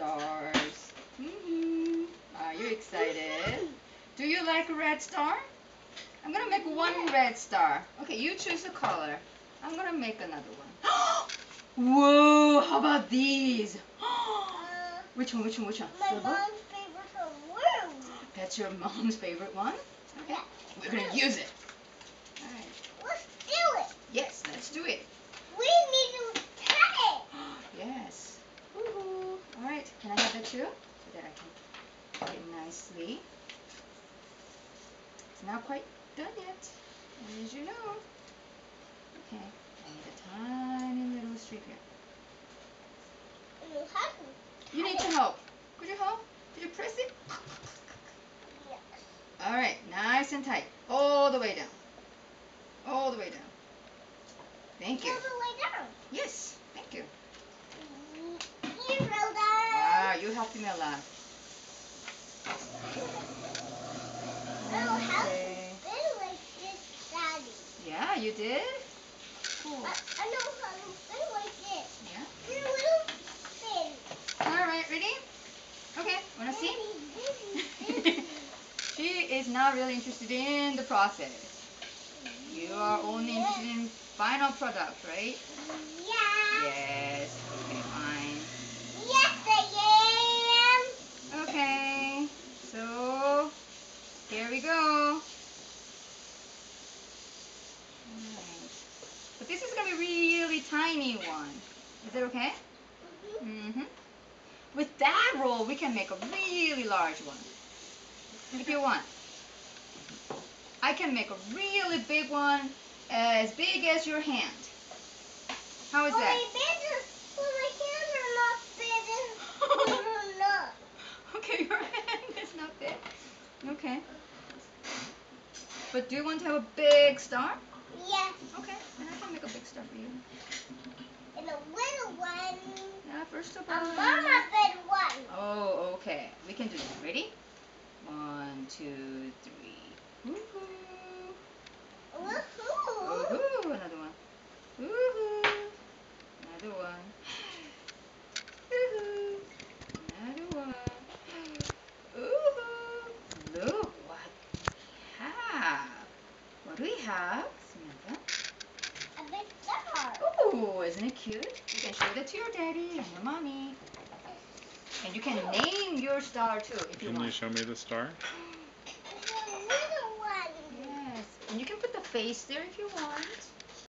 stars. Mm-hmm. Are you excited? Do you like a red star? I'm gonna make one red star. Okay, you choose the color. I'm gonna make another one. Whoa, how about these? which one, which one, which one? My Silver? mom's favorite blue. That's your mom's favorite one? Okay. Yeah. We're gonna use it. Alright. Let's do it. Yes, let's do it. We need to cut it. yes. Alright, can I have that too? So that I can cut it nicely. It's not quite done yet, as you know. Okay, I need a tiny little strip here. You need to help. Could you help? Did you press it? Yes. Alright, nice and tight. All the way down. All the way down. Thank you. All the way down? Yes, thank you. Here, Rhoda. Wow, you helped me a lot. Yeah, you did? Cool. I, I know how to spin like this. Yeah? A little spin. Alright, ready? Okay, wanna see? she is not really interested in the process. You are only interested in final product, right? Yeah. Yes. Okay, fine. Yes, I am. Okay. So, here we go. But this is going to be really tiny one. Is it okay? Mm-hmm. Mm -hmm. With that roll, we can make a really large one. If you want. I can make a really big one, as big as your hand. How is that? Are not big. okay, your hand is not big. Okay. But do you want to have a big star? Yes. Okay, then I can make a big stuff for you. And a little one. Yeah, first of all. A mama big one. Oh, okay. We can do that. Ready? One, two, three. Woohoo! Woohoo! Woohoo! Another one. Woohoo! Another one. Woohoo! Another one. Woohoo! Look what we have. What do we have? Oh, isn't it cute? You can show that to your daddy and your mommy. And you can name your star too if can you want. Can you show me the star? Yes. And you can put the face there if you want.